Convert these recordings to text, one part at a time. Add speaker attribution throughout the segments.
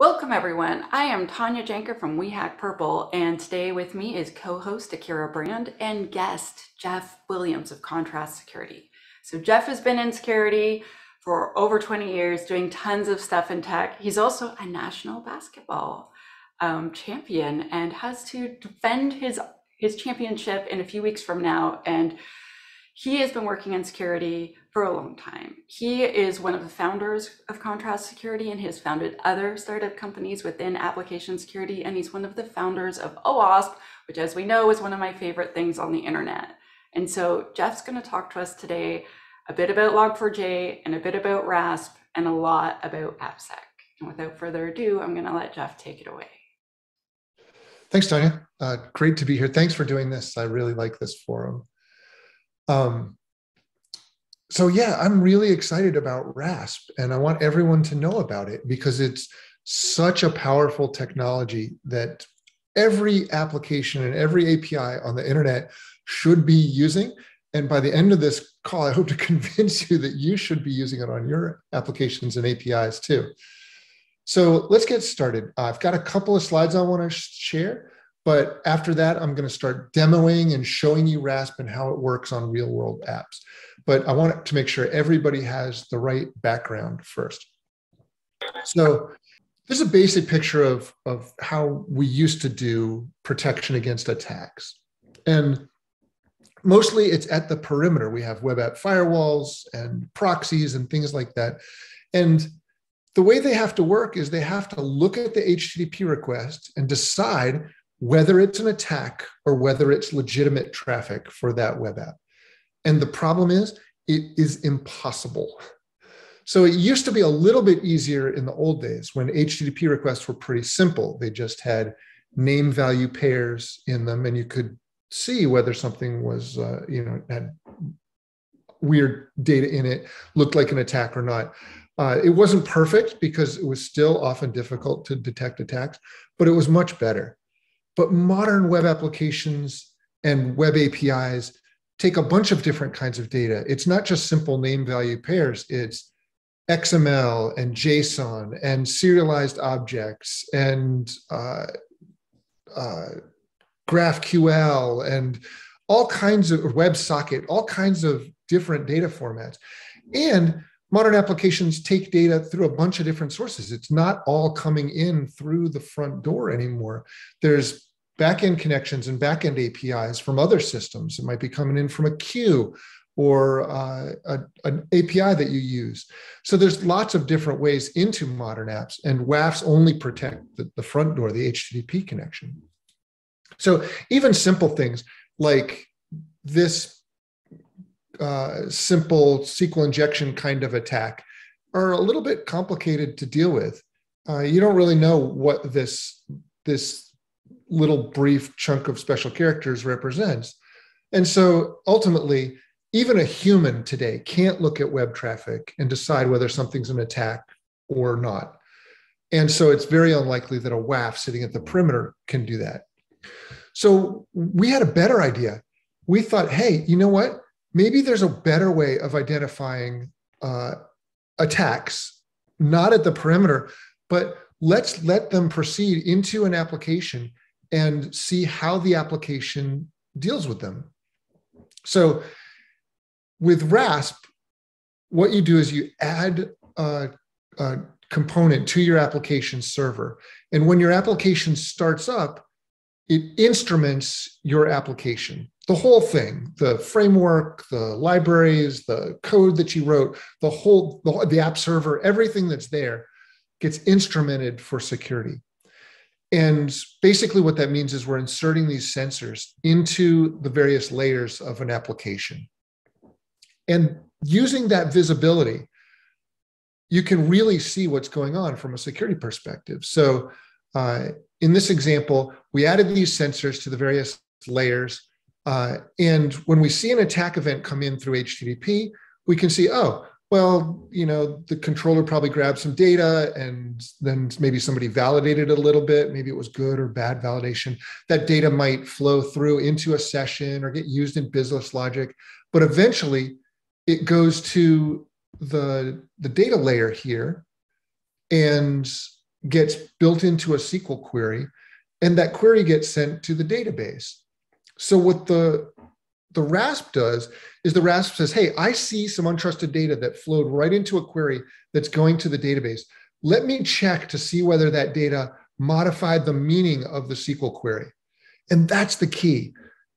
Speaker 1: Welcome, everyone. I am Tanya Janca from We Hack Purple, and today with me is co host Akira Brand and guest Jeff Williams of Contrast Security. So, Jeff has been in security for over 20 years, doing tons of stuff in tech. He's also a national basketball um, champion and has to defend his, his championship in a few weeks from now. And he has been working in security for a long time. He is one of the founders of Contrast Security and he has founded other startup companies within application security. And he's one of the founders of OWASP, which, as we know, is one of my favorite things on the internet. And so Jeff's going to talk to us today a bit about Log4j and a bit about RASP and a lot about AppSec. And without further ado, I'm going to let Jeff take it away.
Speaker 2: Thanks, Tanya. Uh, great to be here. Thanks for doing this. I really like this forum. Um, so yeah, I'm really excited about RASP and I want everyone to know about it because it's such a powerful technology that every application and every API on the internet should be using. And by the end of this call, I hope to convince you that you should be using it on your applications and APIs too. So let's get started. I've got a couple of slides I want to share. But after that, I'm going to start demoing and showing you RASP and how it works on real world apps. But I want to make sure everybody has the right background first. So this is a basic picture of, of how we used to do protection against attacks. And mostly it's at the perimeter. We have web app firewalls and proxies and things like that. And the way they have to work is they have to look at the HTTP request and decide whether it's an attack or whether it's legitimate traffic for that web app. And the problem is, it is impossible. So it used to be a little bit easier in the old days when HTTP requests were pretty simple. They just had name value pairs in them, and you could see whether something was, uh, you know, had weird data in it, looked like an attack or not. Uh, it wasn't perfect because it was still often difficult to detect attacks, but it was much better. But modern web applications and web APIs take a bunch of different kinds of data. It's not just simple name value pairs, it's XML and JSON and serialized objects and uh, uh, GraphQL and all kinds of WebSocket, all kinds of different data formats. And modern applications take data through a bunch of different sources. It's not all coming in through the front door anymore. There's backend connections and backend APIs from other systems. It might be coming in from a queue or uh, a, an API that you use. So there's lots of different ways into modern apps, and WAFs only protect the, the front door, the HTTP connection. So even simple things like this uh, simple SQL injection kind of attack are a little bit complicated to deal with. Uh, you don't really know what this this little brief chunk of special characters represents. And so ultimately, even a human today can't look at web traffic and decide whether something's an attack or not. And so it's very unlikely that a WAF sitting at the perimeter can do that. So we had a better idea. We thought, hey, you know what? Maybe there's a better way of identifying uh, attacks, not at the perimeter, but let's let them proceed into an application and see how the application deals with them. So with RASP, what you do is you add a, a component to your application server. And when your application starts up, it instruments your application, the whole thing, the framework, the libraries, the code that you wrote, the whole, the, the app server, everything that's there gets instrumented for security. And basically, what that means is we're inserting these sensors into the various layers of an application. And using that visibility, you can really see what's going on from a security perspective. So, uh, in this example, we added these sensors to the various layers. Uh, and when we see an attack event come in through HTTP, we can see, oh, well, you know, the controller probably grabbed some data and then maybe somebody validated it a little bit. Maybe it was good or bad validation. That data might flow through into a session or get used in business logic. But eventually it goes to the, the data layer here. And gets built into a SQL query, and that query gets sent to the database. So what the the RASP does is the RASP says, hey, I see some untrusted data that flowed right into a query that's going to the database. Let me check to see whether that data modified the meaning of the SQL query. And that's the key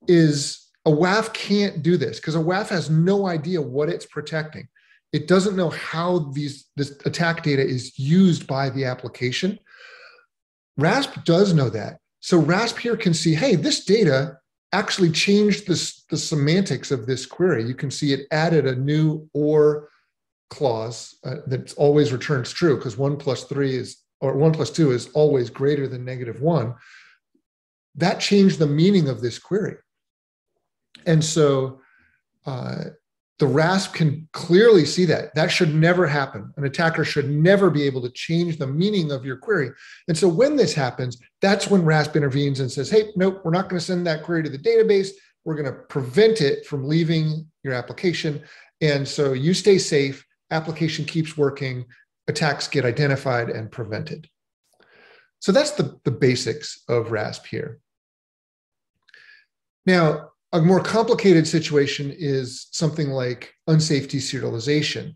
Speaker 2: is a WAF can't do this because a WAF has no idea what it's protecting. It doesn't know how these this attack data is used by the application. RASP does know that. So RASP here can see, hey, this data actually changed this, the semantics of this query. You can see it added a new or clause uh, that always returns true because one plus three is, or one plus two is always greater than negative one. That changed the meaning of this query. And so uh, the RASP can clearly see that. That should never happen. An attacker should never be able to change the meaning of your query. And so when this happens, that's when RASP intervenes and says, hey, nope, we're not going to send that query to the database. We're going to prevent it from leaving your application. And so you stay safe, application keeps working, attacks get identified and prevented. So that's the, the basics of RASP here. Now, a more complicated situation is something like unsafe deserialization.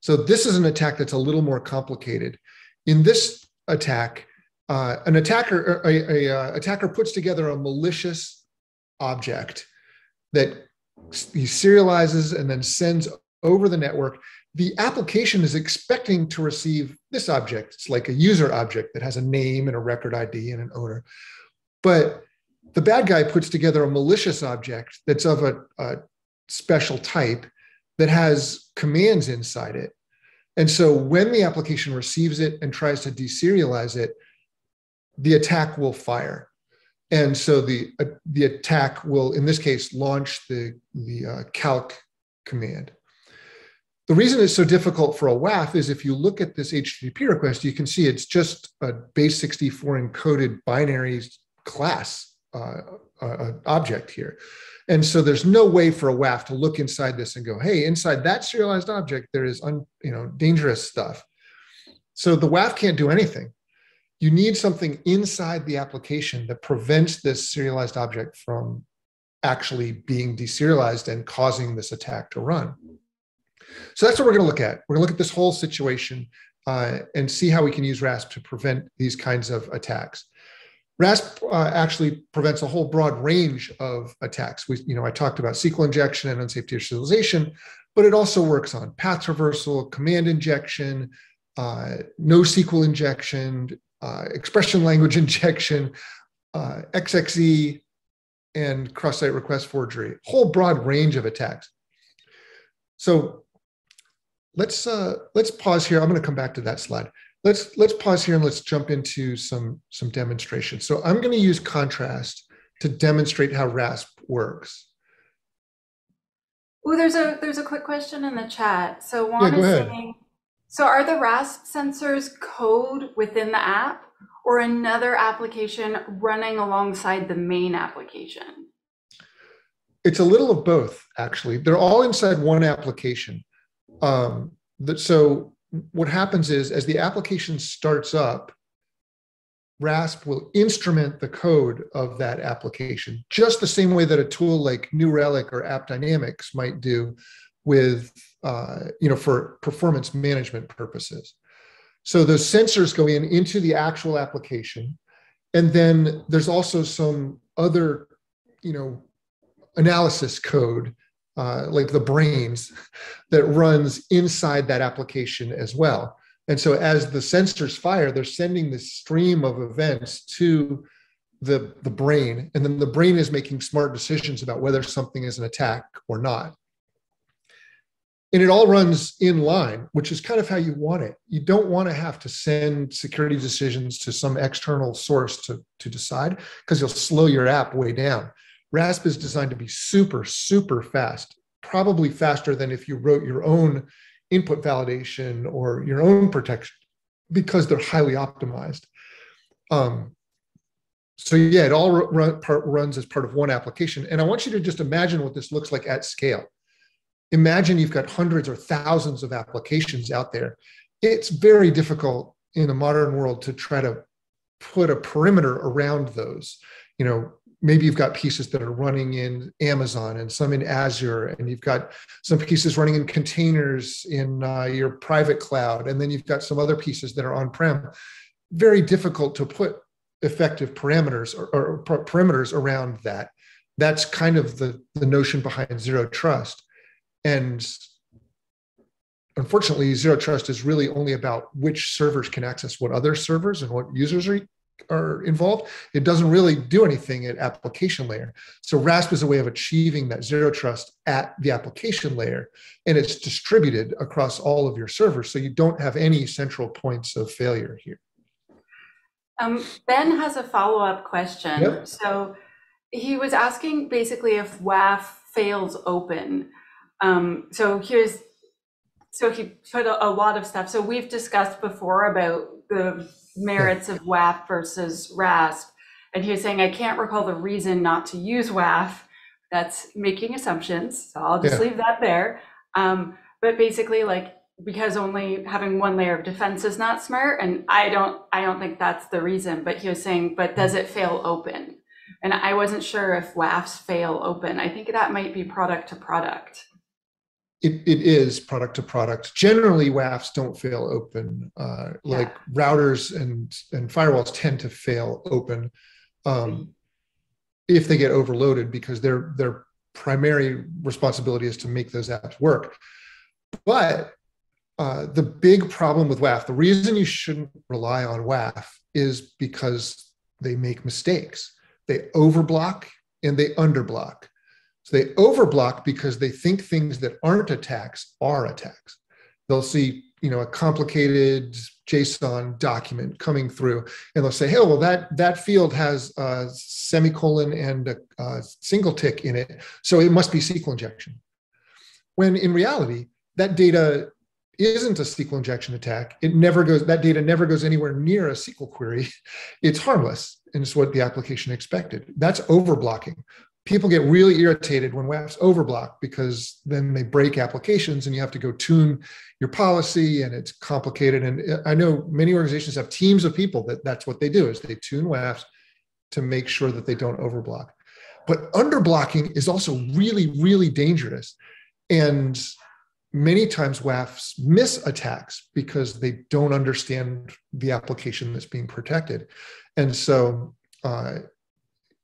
Speaker 2: So this is an attack that's a little more complicated. In this attack, uh, an attacker, a, a, a, uh, attacker puts together a malicious object that he serializes and then sends over the network. The application is expecting to receive this object. It's like a user object that has a name and a record ID and an owner. But the bad guy puts together a malicious object that's of a, a special type that has commands inside it. And so when the application receives it and tries to deserialize it, the attack will fire. And so the, uh, the attack will, in this case, launch the, the uh, calc command. The reason it's so difficult for a WAF is if you look at this HTTP request, you can see it's just a base 64 encoded binary class uh, uh, object here. And so there's no way for a WAF to look inside this and go, hey, inside that serialized object, there is un, you know, dangerous stuff. So the WAF can't do anything. You need something inside the application that prevents this serialized object from actually being deserialized and causing this attack to run. So that's what we're going to look at. We're going to look at this whole situation uh, and see how we can use RASP to prevent these kinds of attacks. RASP uh, actually prevents a whole broad range of attacks. We, you know, I talked about SQL injection and unsafe deserialization, but it also works on path traversal, command injection, uh, NoSQL injection, uh, expression language injection, uh, XXE, and cross-site request forgery. Whole broad range of attacks. So let's uh, let's pause here. I'm going to come back to that slide let's let's pause here and let's jump into some some demonstrations. So I'm going to use contrast to demonstrate how RASP works.
Speaker 1: Oh, there's a there's a quick question in the chat. So Juan yeah, is ahead. saying, so are the RASP sensors code within the app or another application running alongside the main application?
Speaker 2: It's a little of both, actually. They're all inside one application. Um, that, so what happens is as the application starts up, RASP will instrument the code of that application, just the same way that a tool like New Relic or AppDynamics might do with, uh, you know, for performance management purposes. So those sensors go in into the actual application. And then there's also some other, you know, analysis code uh, like the brains that runs inside that application as well. And so as the sensors fire, they're sending this stream of events to the, the brain, and then the brain is making smart decisions about whether something is an attack or not. And it all runs in line, which is kind of how you want it. You don't want to have to send security decisions to some external source to, to decide because you'll slow your app way down. RASP is designed to be super, super fast, probably faster than if you wrote your own input validation or your own protection because they're highly optimized. Um, so yeah, it all run, part, runs as part of one application. And I want you to just imagine what this looks like at scale. Imagine you've got hundreds or thousands of applications out there. It's very difficult in the modern world to try to put a perimeter around those. You know, maybe you've got pieces that are running in Amazon and some in Azure, and you've got some pieces running in containers in uh, your private cloud, and then you've got some other pieces that are on prem. Very difficult to put effective parameters or, or perimeters around that. That's kind of the, the notion behind zero trust. And unfortunately, zero trust is really only about which servers can access what other servers and what users are are involved, it doesn't really do anything at application layer. So RASP is a way of achieving that zero trust at the application layer, and it's distributed across all of your servers. So you don't have any central points of failure here.
Speaker 1: Um, ben has a follow-up question. Yep. So he was asking basically if WAF fails open. Um, so here's, so he put a, a lot of stuff. So we've discussed before about the merits of WAF versus RASP. And he was saying, I can't recall the reason not to use WAF. That's making assumptions. So I'll just yeah. leave that there. Um, but basically, like, because only having one layer of defense is not smart. And I don't, I don't think that's the reason. But he was saying, but does it fail open? And I wasn't sure if WAFs fail open. I think that might be product to product
Speaker 2: it, it is product to product. Generally, WAFs don't fail open. Uh, yeah. Like routers and, and firewalls tend to fail open um, if they get overloaded because their their primary responsibility is to make those apps work. But uh, the big problem with WAF, the reason you shouldn't rely on WAF is because they make mistakes. They overblock and they underblock. So they overblock because they think things that aren't attacks are attacks. They'll see, you know, a complicated JSON document coming through, and they'll say, "Hey, well, that that field has a semicolon and a, a single tick in it, so it must be SQL injection." When in reality, that data isn't a SQL injection attack. It never goes. That data never goes anywhere near a SQL query. It's harmless, and it's what the application expected. That's overblocking people get really irritated when WAFs overblock because then they break applications and you have to go tune your policy and it's complicated. And I know many organizations have teams of people that that's what they do is they tune WAFs to make sure that they don't overblock. But underblocking is also really, really dangerous. And many times WAFs miss attacks because they don't understand the application that's being protected. And so uh,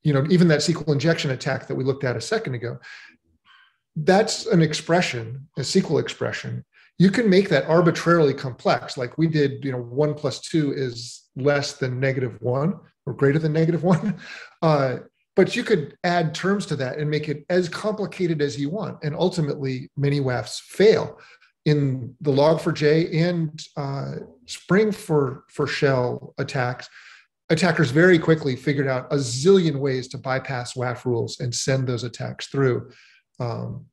Speaker 2: you know, even that SQL injection attack that we looked at a second ago, that's an expression, a SQL expression. You can make that arbitrarily complex, like we did, you know, one plus two is less than negative one or greater than negative one. Uh, but you could add terms to that and make it as complicated as you want. And ultimately, many WAFs fail in the log4j and uh, Spring for, for shell attacks attackers very quickly figured out a zillion ways to bypass WAF rules and send those attacks through um,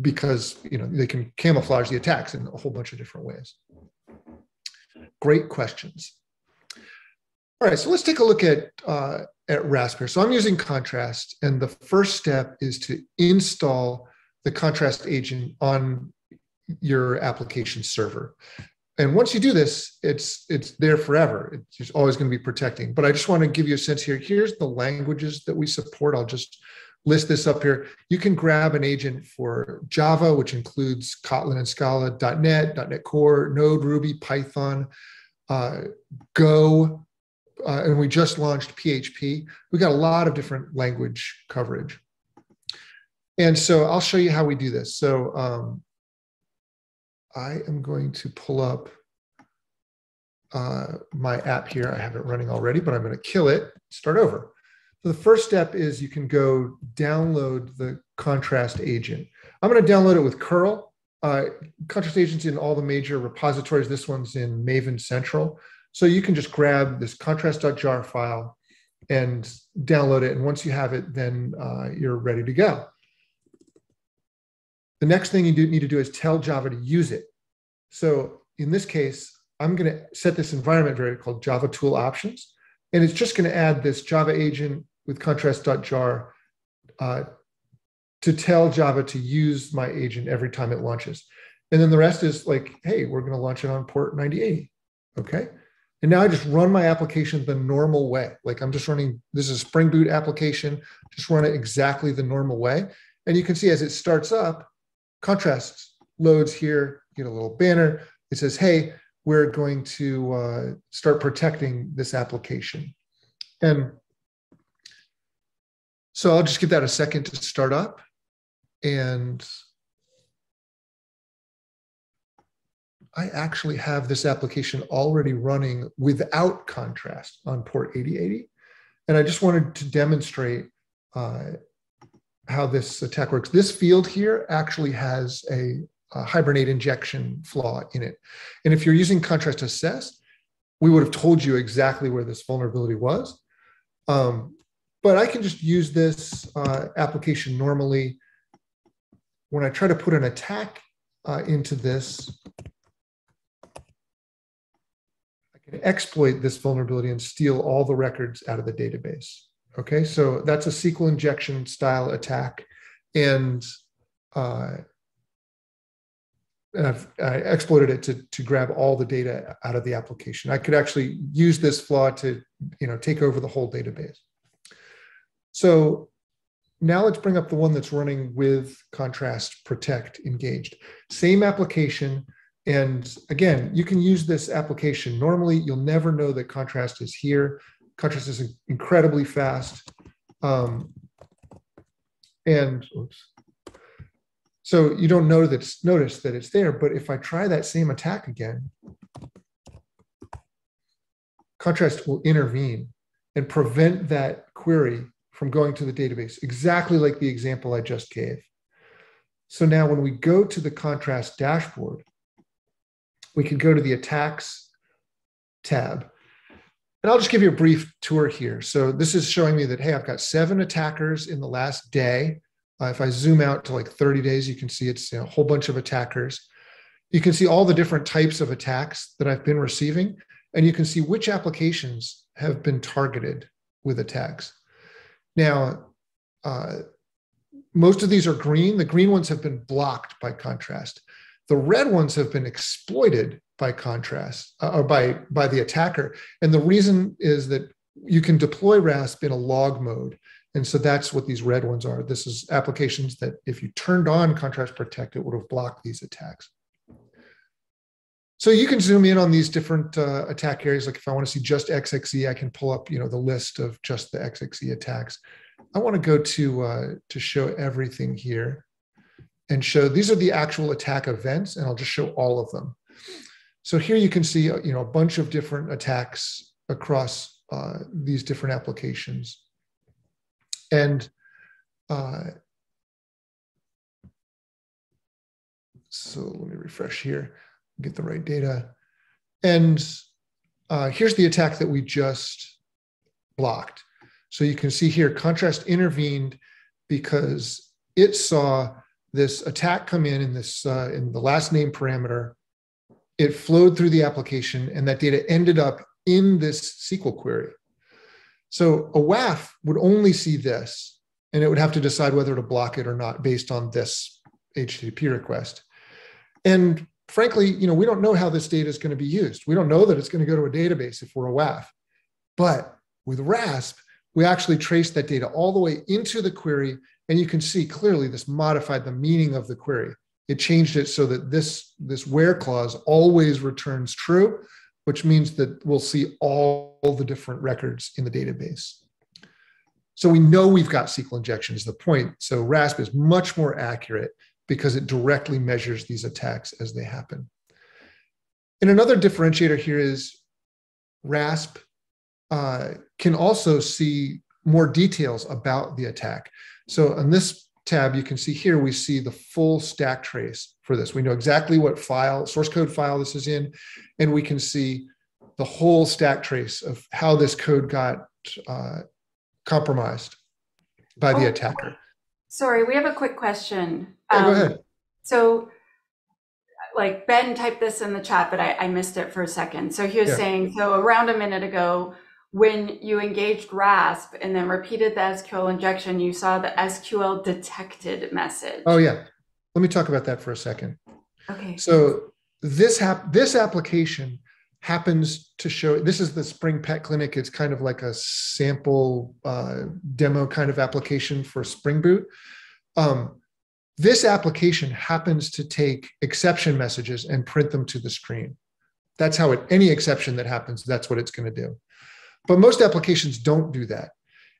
Speaker 2: because you know they can camouflage the attacks in a whole bunch of different ways. Great questions. All right, so let's take a look at uh, at Raspberry. So I'm using Contrast, and the first step is to install the Contrast agent on your application server and once you do this it's it's there forever. It's always going to be protecting. But i just want to give you a sense here. Here's the languages that we support. I'll just list this up here. You can grab an agent for java which includes kotlin and scala net net core node ruby python uh, go uh, and we just launched php we got a lot of different language coverage. And so i'll show you how we do this. So um, I am going to pull up uh, my app here. I have it running already, but I'm going to kill it, start over. So the first step is you can go download the contrast agent. I'm going to download it with curl. Uh, contrast agents in all the major repositories. This one's in Maven Central. So you can just grab this contrast.jar file and download it. And once you have it, then uh, you're ready to go. The next thing you do, need to do is tell Java to use it. So in this case, I'm going to set this environment variable called Java tool options. And it's just going to add this Java agent with contrast.jar uh, to tell Java to use my agent every time it launches. And then the rest is like, hey, we're going to launch it on port 9080. Okay. And now I just run my application the normal way. Like I'm just running, this is a Spring Boot application, just run it exactly the normal way. And you can see as it starts up, contrast loads here, get a little banner. It says, hey, we're going to uh, start protecting this application. And so I'll just give that a second to start up. And I actually have this application already running without contrast on port 8080. And I just wanted to demonstrate uh, how this attack works. This field here actually has a, a, Hibernate injection flaw in it. And if you're using contrast assess, we would have told you exactly where this vulnerability was. Um, but I can just use this uh, application normally. When I try to put an attack uh, into this, I can exploit this vulnerability and steal all the records out of the database. Okay, so that's a SQL injection style attack. And, uh, and I've I exploited it to, to grab all the data out of the application. I could actually use this flaw to you know, take over the whole database. So now let's bring up the one that's running with contrast protect engaged. Same application, and again, you can use this application. Normally, you'll never know that contrast is here. Contrast is incredibly fast. Um, and oops. So you don't know that notice that it's there. But if I try that same attack again, contrast will intervene and prevent that query from going to the database, exactly like the example I just gave. So now when we go to the contrast dashboard, we can go to the attacks tab. And I'll just give you a brief tour here. So this is showing me that, hey, I've got seven attackers in the last day. Uh, if I zoom out to like 30 days, you can see it's you know, a whole bunch of attackers. You can see all the different types of attacks that I've been receiving, and you can see which applications have been targeted with attacks. Now, uh, most of these are green. The green ones have been blocked by contrast. The red ones have been exploited by contrast uh, or by, by the attacker. And the reason is that you can deploy RASP in a log mode. And so that's what these red ones are. This is applications that if you turned on contrast protect, it would have blocked these attacks. So you can zoom in on these different uh, attack areas. Like if I want to see just XXE, I can pull up, you know, the list of just the XXE attacks. I want to go to uh, to show everything here and show these are the actual attack events, and I'll just show all of them. So here you can see, uh, you know, a bunch of different attacks across uh, these different applications. And uh, so let me refresh here, get the right data. And uh, here's the attack that we just blocked. So you can see here, contrast intervened because it saw this attack come in in this uh, in the last name parameter. It flowed through the application, and that data ended up in this SQL query. So a WAF would only see this, and it would have to decide whether to block it or not based on this HTTP request. And frankly, you know, we don't know how this data is going to be used. We don't know that it's going to go to a database if we're a WAF. But with RASP, we actually trace that data all the way into the query and you can see clearly this modified the meaning of the query. It changed it so that this, this where clause always returns true, which means that we'll see all the different records in the database. So we know we've got SQL injection is the point. So RASP is much more accurate because it directly measures these attacks as they happen. And another differentiator here is RASP uh, can also see more details about the attack. So on this tab, you can see here, we see the full stack trace for this. We know exactly what file, source code file this is in, and we can see the whole stack trace of how this code got uh, compromised by the oh, attacker.
Speaker 1: Sorry, we have a quick question.
Speaker 2: Yeah, um, go ahead.
Speaker 1: So like Ben typed this in the chat, but I, I missed it for a second. So he was yeah. saying, so around a minute ago, when you engaged RASP and then repeated the SQL injection, you saw the SQL detected message.
Speaker 2: Oh yeah. Let me talk about that for a second.
Speaker 1: Okay.
Speaker 2: So this hap- this application happens to show this is the Spring Pet Clinic. It's kind of like a sample uh, demo kind of application for Spring Boot. Um, this application happens to take exception messages and print them to the screen. That's how it, any exception that happens, that's what it's going to do. But most applications don't do that.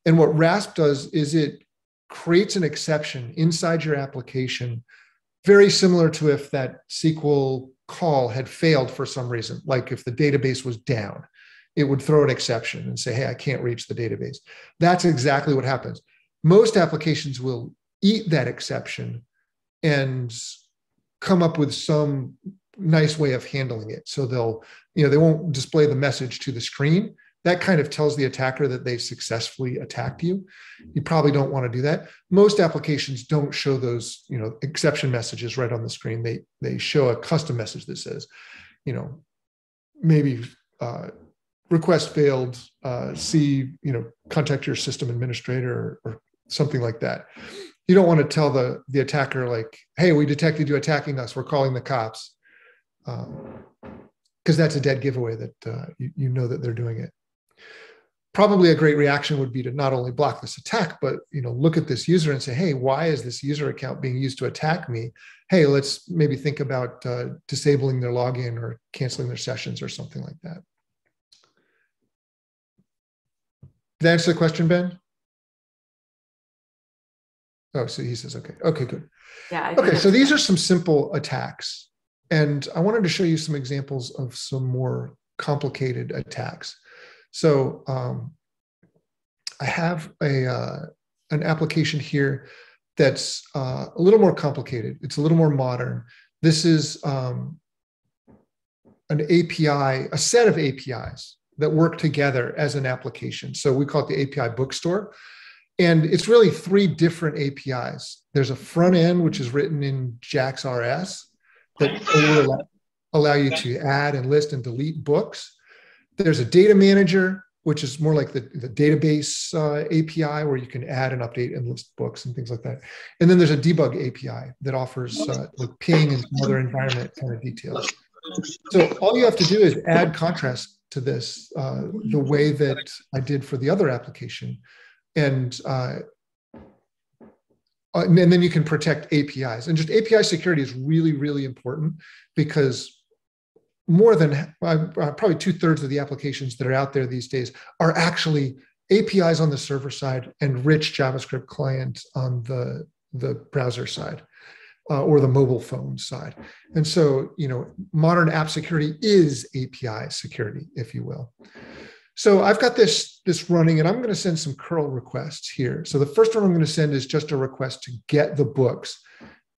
Speaker 2: And what RASP does is it creates an exception inside your application, very similar to if that SQL call had failed for some reason, like if the database was down, it would throw an exception and say, hey, I can't reach the database. That's exactly what happens. Most applications will eat that exception and come up with some nice way of handling it. So they'll, you know, they won't display the message to the screen. That kind of tells the attacker that they've successfully attacked you. You probably don't want to do that. Most applications don't show those, you know, exception messages right on the screen. They they show a custom message that says, you know, maybe uh, request failed. Uh, see, you know, contact your system administrator or, or something like that you don't want to tell the the attacker like, "Hey, we detected you attacking us. We're calling the cops," because um, that's a dead giveaway that uh, you, you know that they're doing it. Probably a great reaction would be to not only block this attack, but you know look at this user and say, "Hey, why is this user account being used to attack me?" Hey, let's maybe think about uh, disabling their login or canceling their sessions or something like that. Did that answer the question, Ben? Oh, so he says, okay, okay, good.
Speaker 1: Yeah.
Speaker 2: Okay, so these are some simple attacks. And I wanted to show you some examples of some more complicated attacks. So um, I have a uh, an application here that's uh, a little more complicated. It's a little more modern. This is um, an API, a set of APIs that work together as an application. So we call it the API bookstore. And it's really three different APIs. There's a front end, which is written in JAX RS that will allow you to add and list and delete books. There's a data manager, which is more like the, the database uh, API where you can add and update and list books and things like that. And then there's a debug API that offers uh, like ping and other environment kind of details. So all you have to do is add contrast to this uh, the way that I did for the other application and uh, uh, and then you can protect APIs. And just API security is really, really important because more than uh, probably two thirds of the applications that are out there these days are actually APIs on the server side and rich JavaScript client on the, the browser side uh, or the mobile phone side. And so, you know, modern app security is API security, if you will. So I've got this, this running and I'm going to send some curl requests here. So the first one I'm going to send is just a request to get the books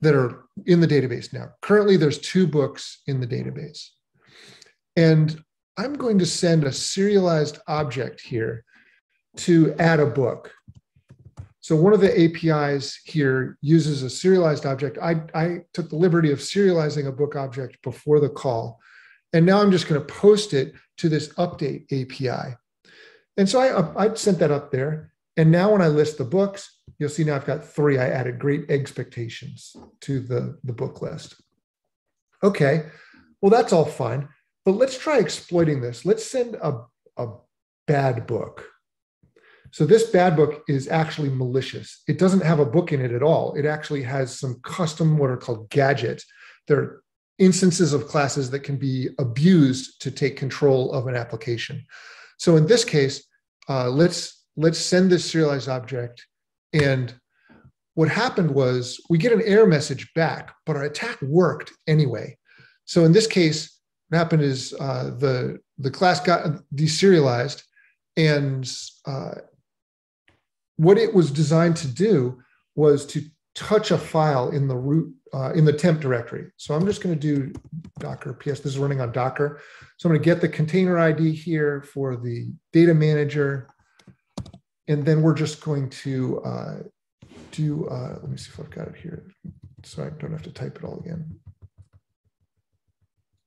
Speaker 2: that are in the database now. Currently, there's two books in the database. And I'm going to send a serialized object here to add a book. So one of the APIs here uses a serialized object. I, I took the liberty of serializing a book object before the call. And now I'm just going to post it to this update API. And so I, I sent that up there. And now when I list the books, you'll see now I've got three. I added great expectations to the, the book list. Okay, well, that's all fine. But let's try exploiting this. Let's send a, a bad book. So this bad book is actually malicious. It doesn't have a book in it at all. It actually has some custom what are called gadgets. They're instances of classes that can be abused to take control of an application. So in this case, uh, let's let's send this serialized object. And what happened was we get an error message back, but our attack worked anyway. So in this case, what happened is uh, the the class got deserialized, and uh, what it was designed to do was to touch a file in the root uh, in the temp directory. So I'm just going to do Docker PS. This is running on Docker. So I'm going to get the container ID here for the data manager. And then we're just going to uh, do, uh, let me see if I've got it here. So I don't have to type it all again.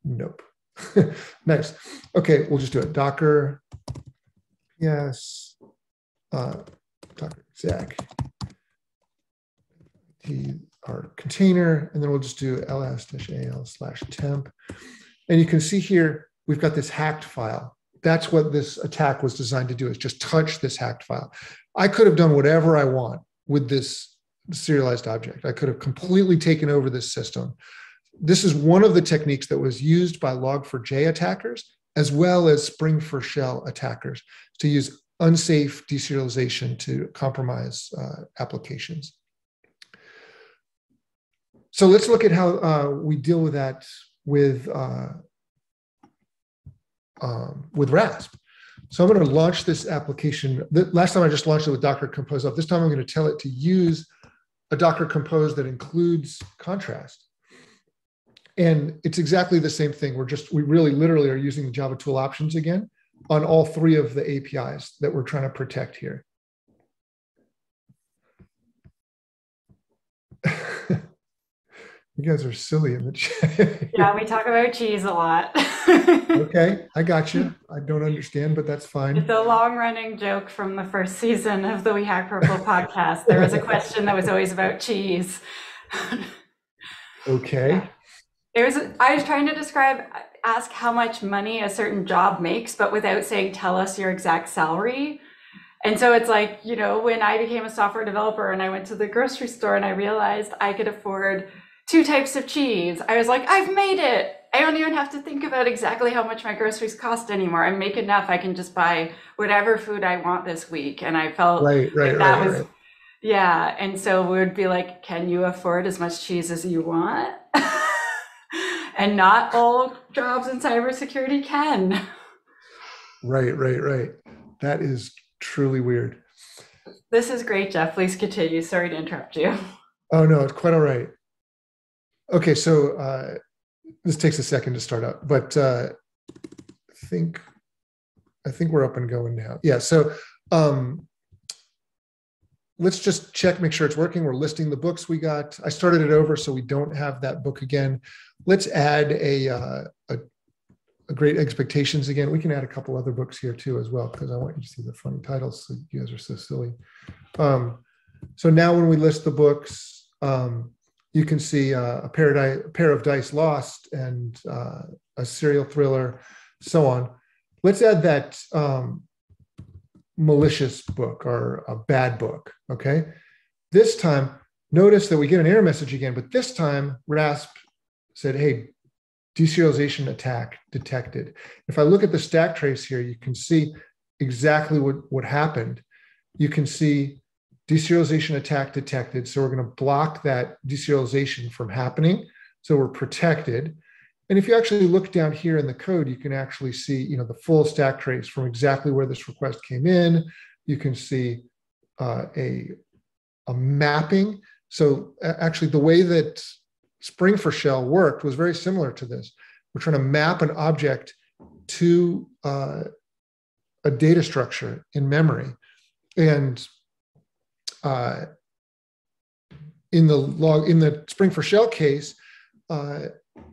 Speaker 2: Nope. nice. Okay, we'll just do it. Docker PS, uh, Docker exec our container, and then we'll just do ls-al slash temp. And you can see here, we've got this hacked file. That's what this attack was designed to do is just touch this hacked file. I could have done whatever I want with this serialized object. I could have completely taken over this system. This is one of the techniques that was used by Log4j attackers as well as Spring4Shell attackers to use unsafe deserialization to compromise uh, applications. So let's look at how uh, we deal with that with uh, um, with RASP. So I'm going to launch this application. The, last time I just launched it with Docker Compose up. This time I'm going to tell it to use a Docker Compose that includes contrast. And it's exactly the same thing. We're just, we really literally are using the Java tool options again on all three of the APIs that we're trying to protect here. You guys are silly in the chat.
Speaker 1: yeah, we talk about cheese a lot.
Speaker 2: okay, I got you. I don't understand, but that's fine.
Speaker 1: It's a long running joke from the first season of the We Hack Purple podcast. There was a question that was always about cheese.
Speaker 2: okay.
Speaker 1: Was I was trying to describe ask how much money a certain job makes, but without saying tell us your exact salary. And so it's like, you know, when I became a software developer and I went to the grocery store and I realized I could afford two types of cheese. I was like, I've made it. I don't even have to think about exactly how much my groceries cost anymore. I make enough. I can just buy whatever food I want this week. And I felt
Speaker 2: right, right, like that right, was, right.
Speaker 1: yeah. And so we would be like, can you afford as much cheese as you want? and not all jobs in cybersecurity can.
Speaker 2: Right, right, right. That is truly weird.
Speaker 1: This is great, Jeff. Please continue. Sorry to interrupt you.
Speaker 2: Oh, no, it's quite all right. Okay, so uh, this takes a second to start up, but uh, I think I think we're up and going now. Yeah, so um, let's just check, make sure it's working. We're listing the books we got. I started it over, so we don't have that book again. Let's add a, uh, a, a Great Expectations again. We can add a couple other books here too as well, because I want you to see the funny titles. So you guys are so silly. Um, so now when we list the books, um, you can see uh, a, paradise, a pair of dice lost and uh, a serial thriller, so on. Let's add that um, malicious book or a bad book. Okay. This time, notice that we get an error message again, but this time RASP said, hey, deserialization attack detected. If I look at the stack trace here, you can see exactly what, what happened. You can see deserialization attack detected. So we're going to block that deserialization from happening. So we're protected. And if you actually look down here in the code, you can actually see, you know, the full stack trace from exactly where this request came in. You can see uh, a, a mapping. So actually the way that Spring4Shell worked was very similar to this. We're trying to map an object to uh, a data structure in memory. And uh, in the log in the Spring4Shell case, uh,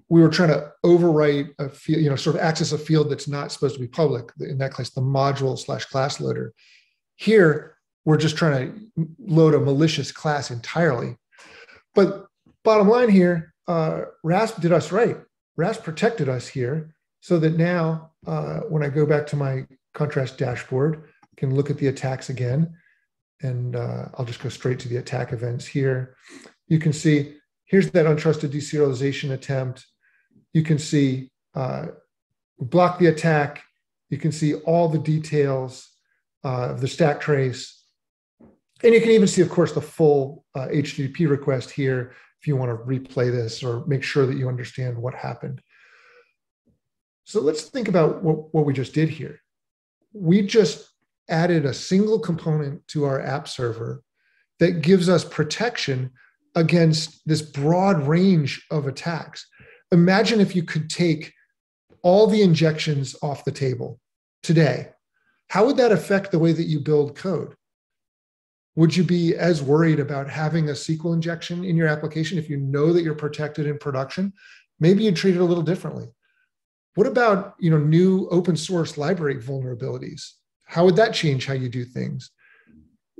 Speaker 2: we were trying to overwrite a field, you know, sort of access a field that's not supposed to be public. In that case, the module slash class loader. Here, we're just trying to load a malicious class entirely. But bottom line here, uh, RASP did us right. RASP protected us here so that now uh, when I go back to my contrast dashboard, I can look at the attacks again and uh, I'll just go straight to the attack events here. You can see here's that untrusted deserialization attempt. You can see uh, block the attack. You can see all the details uh, of the stack trace. And you can even see, of course, the full uh, HTTP request here if you want to replay this or make sure that you understand what happened. So let's think about what, what we just did here. We just added a single component to our app server that gives us protection against this broad range of attacks. Imagine if you could take all the injections off the table today. How would that affect the way that you build code? Would you be as worried about having a SQL injection in your application if you know that you're protected in production? Maybe you'd treat it a little differently. What about you know new open source library vulnerabilities? how would that change how you do things?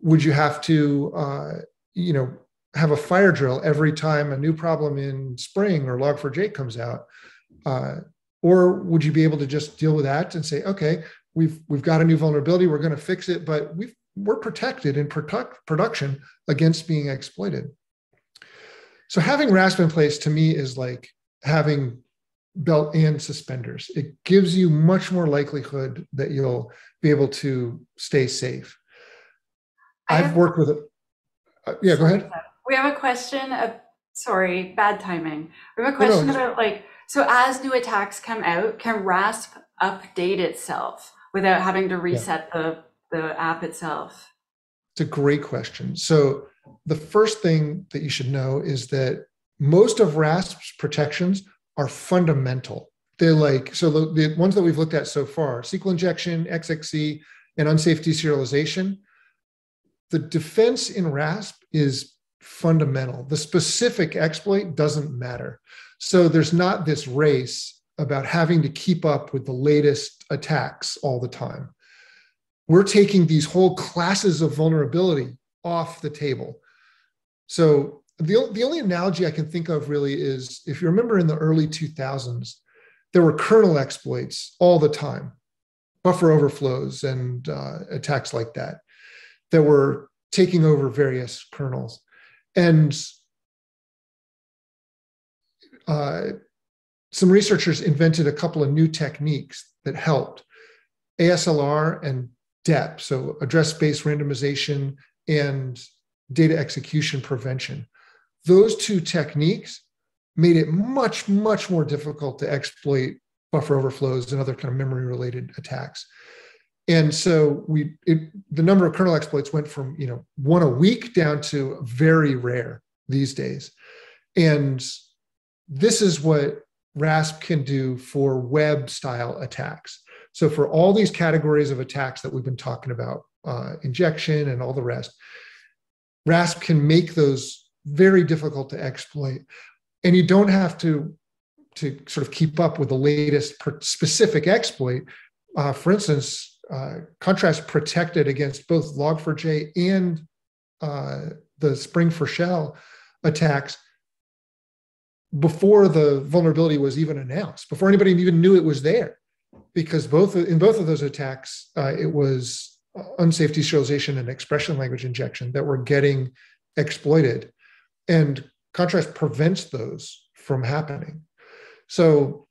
Speaker 2: Would you have to, uh, you know, have a fire drill every time a new problem in Spring or Log4j comes out? Uh, Or would you be able to just deal with that and say, okay, we've we've got a new vulnerability, we're going to fix it, but we've we're protected in product, production against being exploited. So having RASP in place to me is like having belt and suspenders. It gives you much more likelihood that you'll be able to stay safe. I've worked with it. Uh, yeah, go ahead.
Speaker 1: We have a question. Of, sorry, bad timing. We have a question no, no, about like so as new attacks come out, can RASP update itself without having to reset yeah. the the app itself?
Speaker 2: It's a great question. So the first thing that you should know is that most of RASP's protections are fundamental. They're like, so the, the ones that we've looked at so far, SQL injection, XXC, and unsafe deserialization, the defense in RASP is fundamental. The specific exploit doesn't matter. So there's not this race about having to keep up with the latest attacks all the time. We're taking these whole classes of vulnerability off the table. So the, the only analogy I can think of really is if you remember in the early 2000s, there were kernel exploits all the time, buffer overflows and uh, attacks like that, that were taking over various kernels. And uh, some researchers invented a couple of new techniques that helped ASLR and DEP, so address space randomization and data execution prevention. Those two techniques made it much, much more difficult to exploit buffer overflows and other kind of memory related attacks. And so we it, the number of kernel exploits went from you know one a week down to very rare these days. And this is what RASP can do for web style attacks. So for all these categories of attacks that we've been talking about, uh, injection and all the rest, RASP can make those very difficult to exploit. And you don't have to, to sort of keep up with the latest specific exploit. Uh, for instance, uh, Contrast protected against both Log4j and uh, the Spring4Shell attacks before the vulnerability was even announced, before anybody even knew it was there, because both in both of those attacks, uh, it was unsafe deserialization and expression language injection that were getting exploited, and contrast prevents those from happening. So,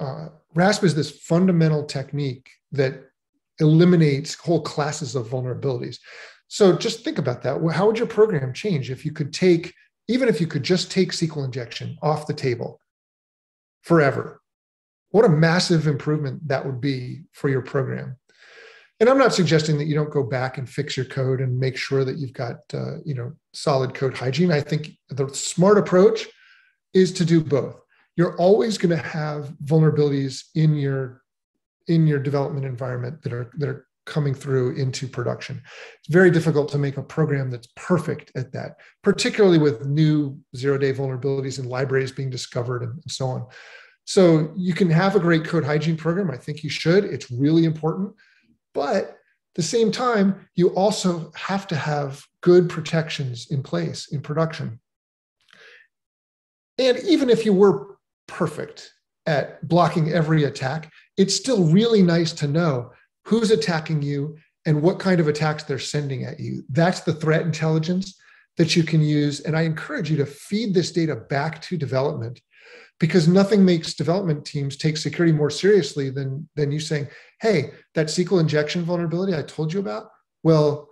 Speaker 2: uh, RASP is this fundamental technique that eliminates whole classes of vulnerabilities. So, just think about that. How would your program change if you could take even if you could just take SQL injection off the table forever, what a massive improvement that would be for your program. And I'm not suggesting that you don't go back and fix your code and make sure that you've got uh, you know solid code hygiene. I think the smart approach is to do both. You're always going to have vulnerabilities in your in your development environment that are that are coming through into production. It's very difficult to make a program that's perfect at that, particularly with new zero day vulnerabilities and libraries being discovered and, so on. So you can have a great code hygiene program. I think you should. It's really important. But at the same time, you also have to have good protections in place in production. And even if you were perfect at blocking every attack, it's still really nice to know who's attacking you and what kind of attacks they're sending at you. That's the threat intelligence that you can use. And I encourage you to feed this data back to development because nothing makes development teams take security more seriously than, than you saying, hey, that SQL injection vulnerability I told you about, well,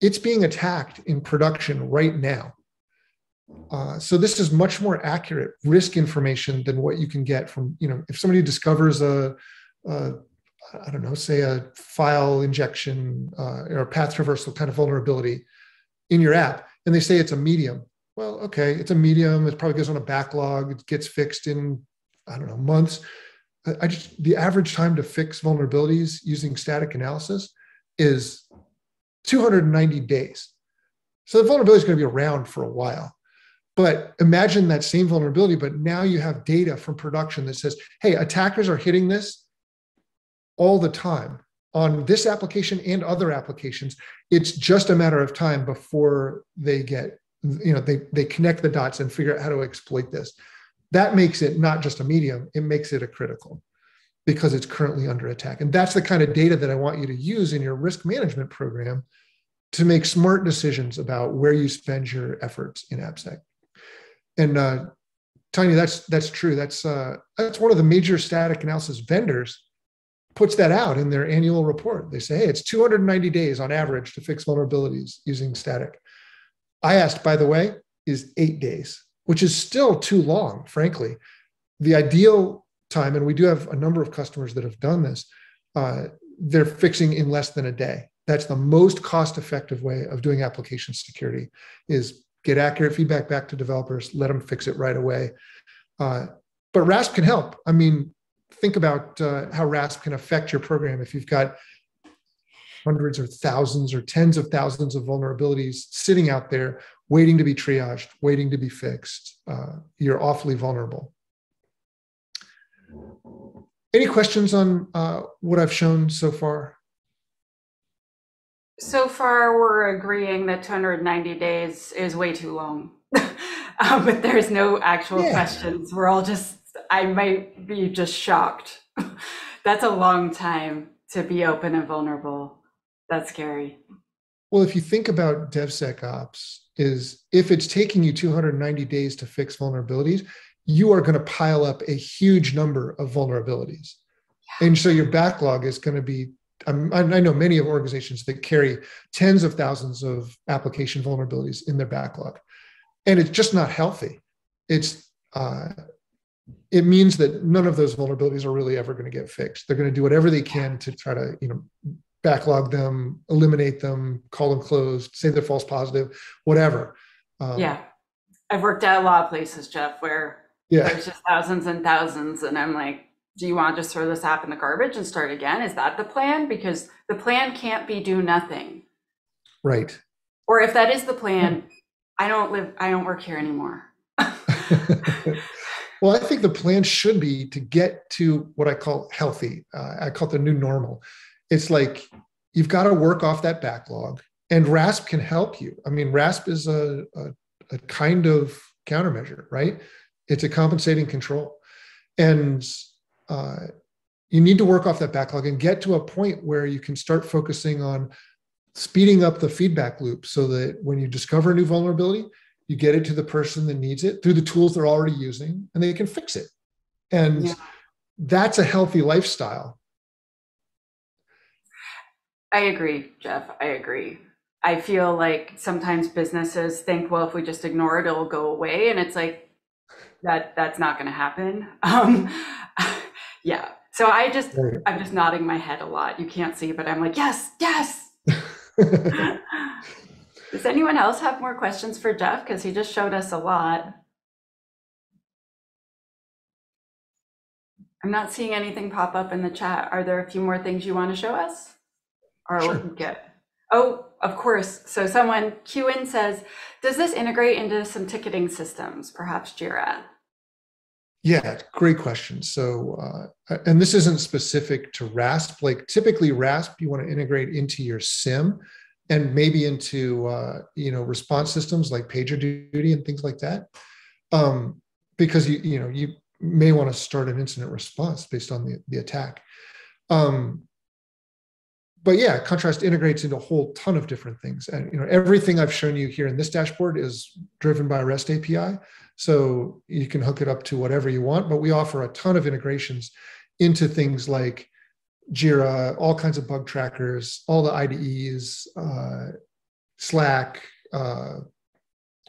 Speaker 2: it's being attacked in production right now. Uh, so this is much more accurate risk information than what you can get from, you know, if somebody discovers a, a I don't know, say a file injection uh, or path traversal kind of vulnerability in your app, and they say it's a medium. Well, okay, it's a medium. It probably goes on a backlog. It gets fixed in, I don't know, months. I just the average time to fix vulnerabilities using static analysis is 290 days. So the vulnerability is going to be around for a while. But imagine that same vulnerability, but now you have data from production that says, hey, attackers are hitting this all the time on this application and other applications. It's just a matter of time before they get, you know, they, they connect the dots and figure out how to exploit this. that makes it not just a medium, it makes it a critical because it's currently under attack. And that's the kind of data that I want you to use in your risk management program to make smart decisions about where you spend your efforts in AppSec. And uh, Tanya, that's that's true. That's uh, that's one of the major static analysis vendors puts that out in their annual report. They say, hey, it's 290 days on average to fix vulnerabilities using static. IAST, by the way, is eight days, which is still too long, frankly. The ideal time, and we do have a number of customers that have done this, uh, they're fixing in less than a day. That's the most cost-effective way of doing application security is get accurate feedback back to developers, let them fix it right away. Uh, but RASP can help. I mean, think about uh, how RASP can affect your program if you've got hundreds or thousands or tens of thousands of vulnerabilities sitting out there waiting to be triaged, waiting to be fixed. Uh, you're awfully vulnerable. Any questions on uh, what I've shown so far?
Speaker 1: So far, we're agreeing that 290 days is way too long, um, but there's no actual yeah. questions. We're all just I might be just shocked. That's a long time to be open and vulnerable. That's scary.
Speaker 2: Well, if you think about DevSecOps, is if it's taking you 290 days to fix vulnerabilities, you are going to pile up a huge number of vulnerabilities. Yeah. And so your backlog is going to be, I'm, i know many of organizations that carry tens of thousands of application vulnerabilities in their backlog. And it's just not healthy. It's, uh, it means that none of those vulnerabilities are really ever going to get fixed. They're going to do whatever they can to try to, you know, backlog them, eliminate them, call them closed, say they're false positive, whatever.
Speaker 1: Um, yeah, I've worked at a lot of places, Jeff, where yeah. there's just thousands and thousands, and I'm like, do you want to just throw this app in the garbage and start again? Is that the plan? Because the plan can't be do nothing.
Speaker 2: Right.
Speaker 1: Or if that is the plan, I don't live, I don't work here anymore.
Speaker 2: Well, I think the plan should be to get to what I call healthy. Uh, I call it the new normal. It's like you've got to work off that backlog, and RASP can help you. I mean, RASP is a, a, a kind of countermeasure, right? It's a compensating control. And uh, you need to work off that backlog and get to a point where you can start focusing on speeding up the feedback loop so that when you discover a new vulnerability, you get it to the person that needs it through the tools they're already using and they can fix it. And yeah. that's a healthy lifestyle.
Speaker 1: I agree jeff. I agree. I feel like sometimes businesses think well if we just ignore it it'll go away. And it's like that that's not going to happen. Um yeah so i just right. i'm just nodding my head a lot you can't see but i'm like yes yes Does anyone else have more questions for Jeff? Because he just showed us a lot. I'm not seeing anything pop up in the chat. Are there a few more things you want to show us? Or sure. we get. Oh, of course. So someone, Qin says, does this integrate into some ticketing systems, perhaps Jira?
Speaker 2: Yeah, great question. So, uh, and this isn't specific to RASP. Like typically RASP, you want to integrate into your SIEM and maybe into uh, you know response systems like PagerDuty and things like that, um, because you you know you may want to start an incident response based on the, the attack. Um, but yeah, contrast integrates into a whole ton of different things, and you know everything I've shown you here in this dashboard is driven by REST API, so you can hook it up to whatever you want. But we offer a ton of integrations into things like Jira, all kinds of bug trackers, all the IDEs, uh, Slack, uh,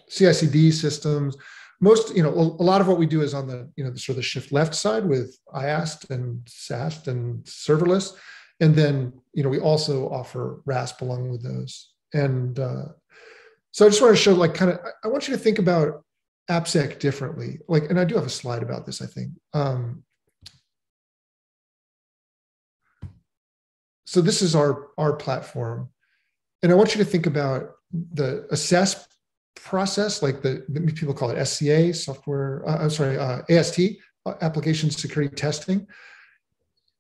Speaker 2: CI/CD systems. Most, you know, a lot of what we do is on the, you know, the sort of the shift left side with IAST and SAST and serverless, and then, you know, we also offer RASP along with those. And uh, so I just want to show, like, kind of, I want you to think about AppSec differently. Like, and I do have a slide about this, I think. Um, so this is our our platform and i want you to think about the assess process like the, the people call it sca software uh, i'm sorry uh, ast uh, application security testing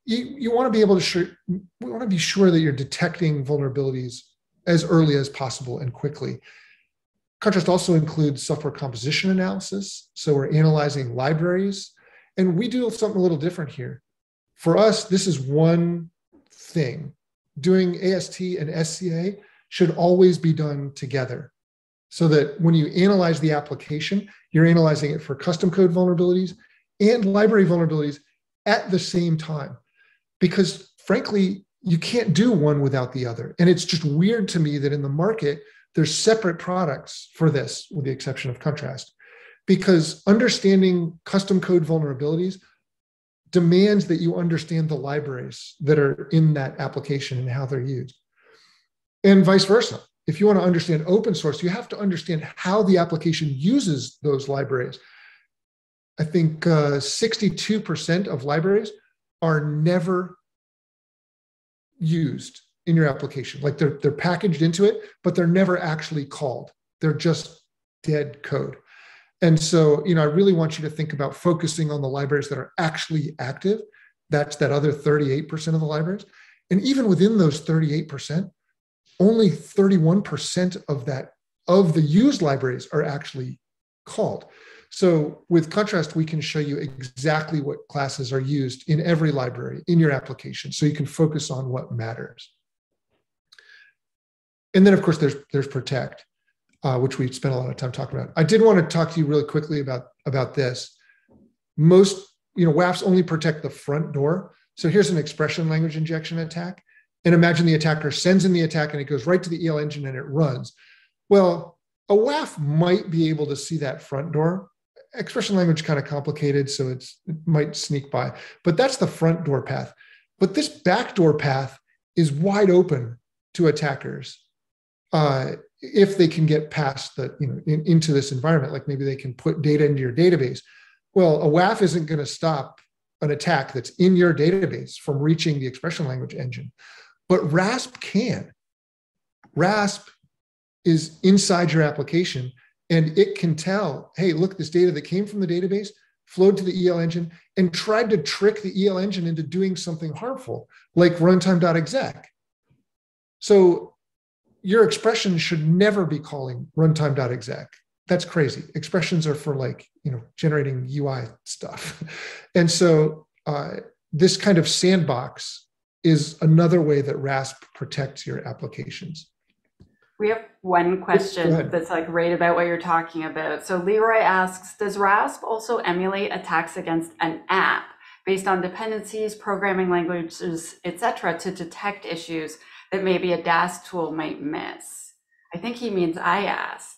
Speaker 2: you, you want to be able to sure we want to be sure that you're detecting vulnerabilities as early as possible and quickly Contrast also includes software composition analysis. So we're analyzing libraries. And we do something a little different here. For us, this is one thing. Doing AST and SCA should always be done together so that when you analyze the application, you're analyzing it for custom code vulnerabilities and library vulnerabilities at the same time. Because frankly, you can't do one without the other. And it's just weird to me that in the market, there's separate products for this, with the exception of contrast, because understanding custom code vulnerabilities demands that you understand the libraries that are in that application and how they're used. And vice versa. If you want to understand open source, you have to understand how the application uses those libraries. I think uh, 62% of libraries are never used in your application. Like they're they're packaged into it, but they're never actually called. They're just dead code. And so, you know, I really want you to think about focusing on the libraries that are actually active. That's that other 38% of the libraries. And even within those 38%, only 31% of that of the used libraries are actually called. So with contrast, we can show you exactly what classes are used in every library in your application. So you can focus on what matters. And then of course there's, there's protect, uh, which we spent a lot of time talking about. I did want to talk to you really quickly about, about this. Most, you know, WAFs only protect the front door. So here's an expression language injection attack. And imagine the attacker sends in the attack and it goes right to the EL engine and it runs. Well, a WAF might be able to see that front door, expression language kind of complicated, so it's it might sneak by. But that's the front door path. But this back door path is wide open to attackers uh, if they can get past the you know in, into this environment. Like maybe they can put data into your database. Well, a WAF isn't going to stop an attack that's in your database from reaching the expression language engine, but RASP can. RASP is inside your application and it can tell, hey, look, this data that came from the database flowed to the EL engine and tried to trick the EL engine into doing something harmful, like runtime.exec. So your expression should never be calling runtime.exec. That's crazy. Expressions are for like, you know, generating UI stuff. And so uh, this kind of sandbox is another way that RASP protects your applications.
Speaker 1: We have one question that's like right about what you're talking about. So Leroy asks, does RASP also emulate attacks against an app based on dependencies, programming languages, etc., to detect issues that maybe a DAST tool might miss? I think he means I IAST.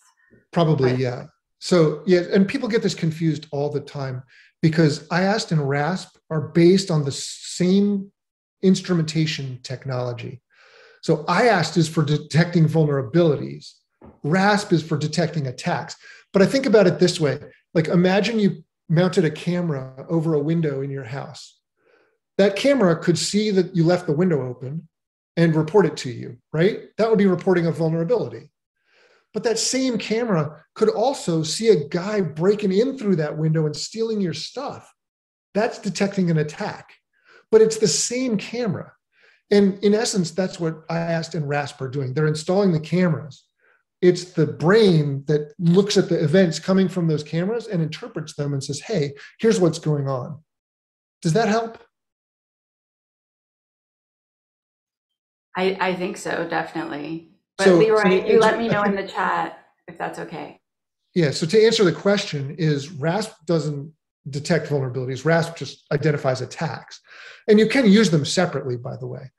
Speaker 2: Probably, yeah. So yeah, and people get this confused all the time because I IAST and RASP are based on the same instrumentation technology. So I IAST is for detecting vulnerabilities. RASP is for detecting attacks. But I think about it this way like, imagine you mounted a camera over a window in your house. That camera could see that you left the window open and report it to you, right? That would be reporting a vulnerability. But that same camera could also see a guy breaking in through that window and stealing your stuff. That's detecting an attack, but it's the same camera. And in essence, that's what IAST and RASP are doing. They're installing the cameras. It's the brain that looks at the events coming from those cameras and interprets them and says, hey, here's what's going on. Does that help?
Speaker 1: I, I think so, definitely. But so, Leroy, so you let me know in the chat if that's okay.
Speaker 2: Yeah, so to answer the question is RASP doesn't detect vulnerabilities. RASP just identifies attacks. And you can use them separately, by the way.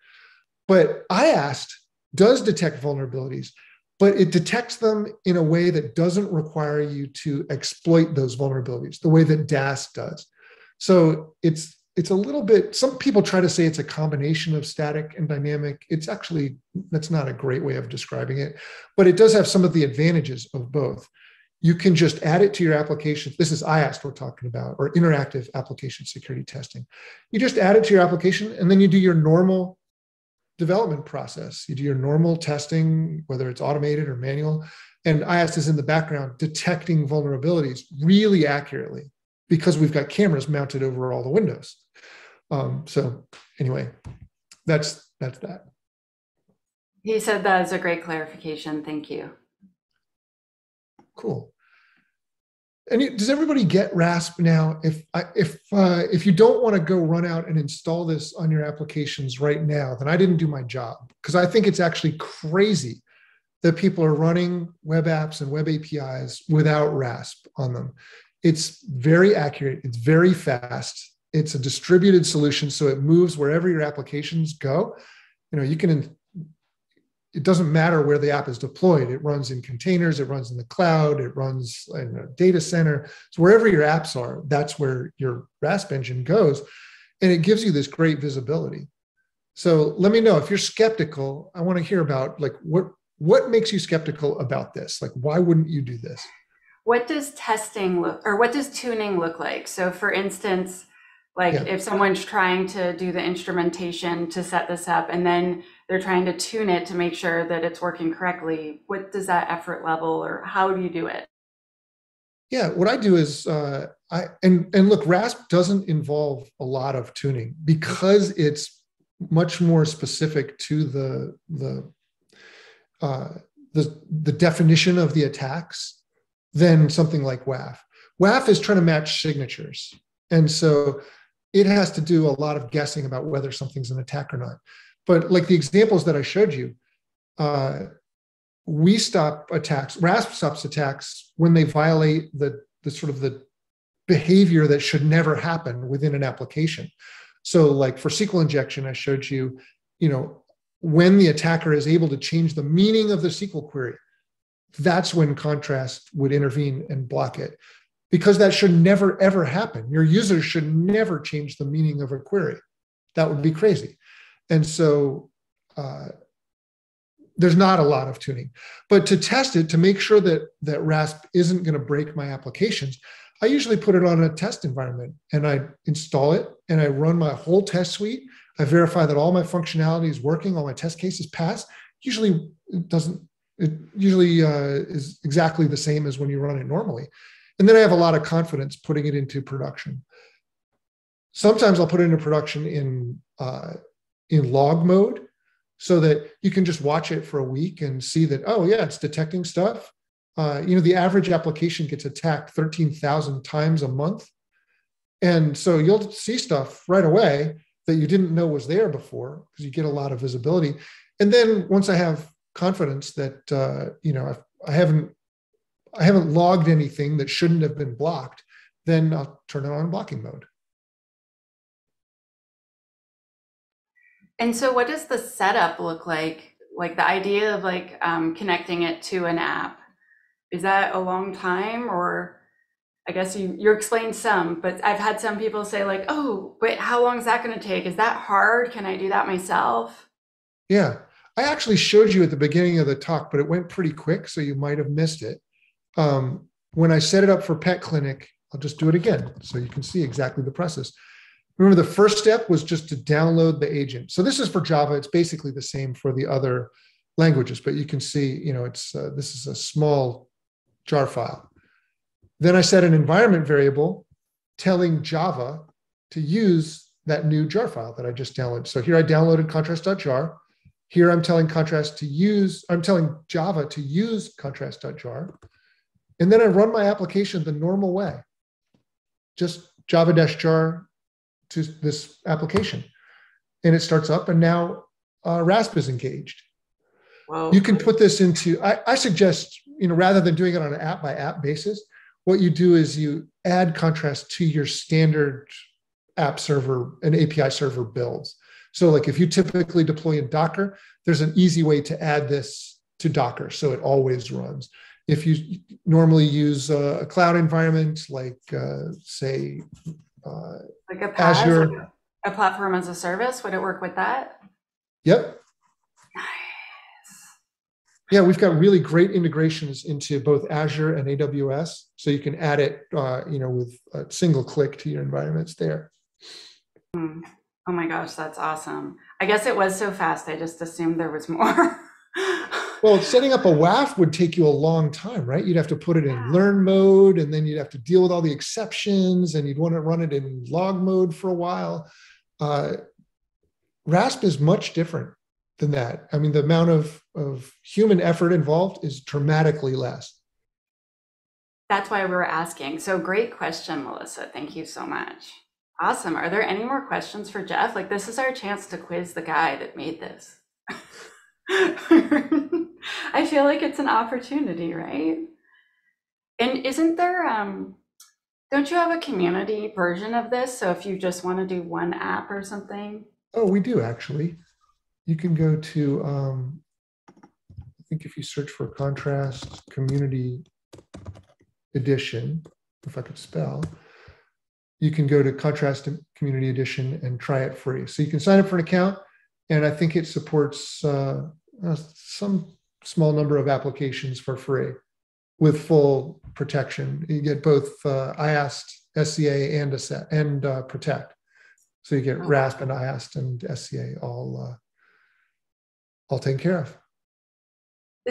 Speaker 2: But IAST, does detect vulnerabilities, but it detects them in a way that doesn't require you to exploit those vulnerabilities the way that DAST does. So it's it's a little bit some people try to say it's a combination of static and dynamic it's actually that's not a great way of describing it but it does have some of the advantages of both you can just add it to your application. This is IAST we're talking about, or interactive application security testing. You just add it to your application and then you do your normal development process. You do your normal testing, whether it's automated or manual. And IAST is in the background detecting vulnerabilities really accurately because we've got cameras mounted over all the windows. Um, so anyway, that's that's that.
Speaker 1: He said that is a great clarification. Thank you.
Speaker 2: cool. And does everybody get RASP now? If I, if uh, if you don't want to go run out and install this on your applications right now, then I didn't do my job because I think it's actually crazy that people are running web apps and web APIs without RASP on them. It's very accurate. It's very fast. It's a distributed solution, so it moves wherever your applications go. You know, you can it doesn't matter where the app is deployed. It runs in containers, it runs in the cloud, it runs in a data center. So wherever your apps are, that's where your RASP engine goes. And it gives you this great visibility. So let me know if you're skeptical. I want to hear about like what what makes you skeptical about this? Like why wouldn't you do this?
Speaker 1: What does testing look or what does tuning look like? So for instance, like yeah. if someone's trying to do the instrumentation to set this up and then they're trying to tune it to make sure that it's working correctly, what does that effort level or how do you do it?
Speaker 2: Yeah, what I do is uh, I and and look, RASP doesn't involve a lot of tuning because it's much more specific to the the uh, the the definition of the attacks than something like WAF. WAF is trying to match signatures, and so it has to do a lot of guessing about whether something's an attack or not. But like the examples that I showed you, uh, we stop attacks, RASP stops attacks when they violate the, the sort of the behavior that should never happen within an application. So like for SQL injection, I showed you, you know, when the attacker is able to change the meaning of the SQL query, that's when contrast would intervene and block it because that should never ever happen. Your users should never change the meaning of a query. That would be crazy. And so uh, there's not a lot of tuning. But to test it, to make sure that that RASP isn't going to break my applications, I usually put it on a test environment and I install it and I run my whole test suite. I verify that all my functionality is working, all my test cases pass. Usually it doesn't, it usually uh, is exactly the same as when you run it normally. And then I have a lot of confidence putting it into production. Sometimes I'll put it into production in uh, in log mode so that you can just watch it for a week and see that oh yeah it's detecting stuff. Uh, you know the average application gets attacked 13,000 times a month, and so you'll see stuff right away that you didn't know was there before because you get a lot of visibility. And then once I have confidence that uh, you know I've, I haven't I haven't logged anything that shouldn't have been blocked, then I'll turn it on blocking mode.
Speaker 1: And so, what does the setup look like? Like the idea of like um, connecting it to an app, is that a long time, or I guess you you explained some, but I've had some people say like, "Oh, but how long is that going to take? Is that hard? Can I do that myself?"
Speaker 2: Yeah, I actually showed you at the beginning of the talk, but it went pretty quick, so you might have missed it um, when I set it up for Pet Clinic, I'll just do it again so you can see exactly the process. Remember, the first step was just to download the agent. So this is for Java. It's basically the same for the other languages, but you can see, you know, it's uh, this is a small jar file. Then I set an environment variable telling Java to use that new jar file that I just downloaded. So here I downloaded contrast.jar. Here I'm telling contrast to use, I'm telling Java to use contrast.jar. And then I run my application the normal way, just java-jar to this application. And it starts up and now uh, RASP is engaged. Wow. You can put this into, I, I suggest, you know, rather than doing it on an app by app basis, what you do is you add contrast to your standard app server and API server builds. So like if you typically deploy in Docker, there's an easy way to add this to Docker so it always runs if you normally use a, a cloud environment like uh, say uh,
Speaker 1: like a PaaS, Azure, like a, a platform as a service, would it work with that?
Speaker 2: Yep. Nice. Yeah, we've got really great integrations into both Azure and AWS, so you can add it, uh, you know, with a single click to your environments there.
Speaker 1: Mm. Oh my gosh, that's awesome! I guess it was so fast. I just assumed there was more.
Speaker 2: well, setting up a WAF would take you a long time, right? You'd have to put it in learn mode and then you'd have to deal with all the exceptions and you'd want to run it in log mode for a while. Uh, RASP is much different than that. I mean, the amount of, of human effort involved is dramatically less.
Speaker 1: That's why we were asking. So great question, Melissa. Thank you so much. Awesome. Are there any more questions for Jeff? Like this is our chance to quiz the guy that made this. I feel like it's an opportunity, right? And isn't there um don't you have a community version of this? So if you just want to do one app or something?
Speaker 2: Oh, we do actually. You can go to um I think if you search for contrast community edition, if I could spell, you can go to contrast community edition and try it free. So you can sign up for an account and I think it supports uh, uh, some small number of applications for free with full protection. You get both uh, IAST, SCA, and and uh, Protect. So you get oh. RASP and IAST and SCA all uh, all taken care of.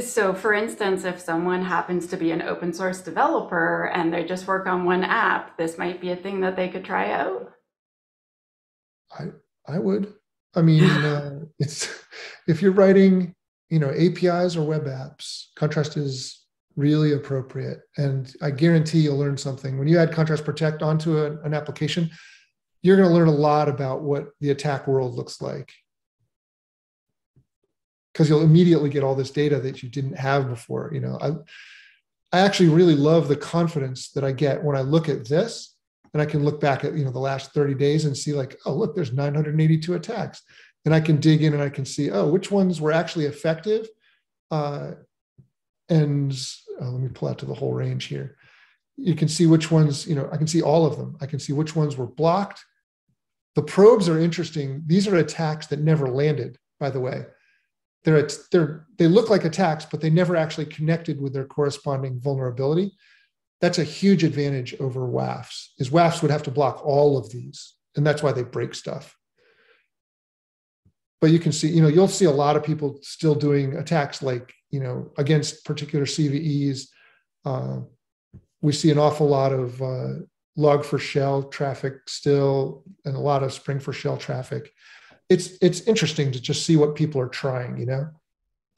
Speaker 1: So, for instance, if someone happens to be an open source developer and they just work on one app, this might be a thing that they could try out.
Speaker 2: I I would. I mean, uh, it's if you're writing, you know, APIs or web apps, contrast is really appropriate, and I guarantee you'll learn something when you add contrast protect onto a, an application. You're going to learn a lot about what the attack world looks like because you'll immediately get all this data that you didn't have before. You know, I I actually really love the confidence that I get when I look at this and I can look back at you know the last 30 days and see like, oh look, there's 982 attacks. And I can dig in and I can see, oh, which ones were actually effective. Uh, and uh, let me pull out to the whole range here. You can see which ones, you know, I can see all of them. I can see which ones were blocked. The probes are interesting. These are attacks that never landed, by the way they're, they're, they look like attacks, but they never actually connected with their corresponding vulnerability. That's a huge advantage over WAFs, is WAFs would have to block all of these. And that's why they break stuff. But you can see, you know, you'll see a lot of people still doing attacks like, you know, against particular CVEs. Uh, we see an awful lot of uh, log4shell traffic still, and a lot of Spring4Shell traffic it's it's interesting to just see what people are trying you know?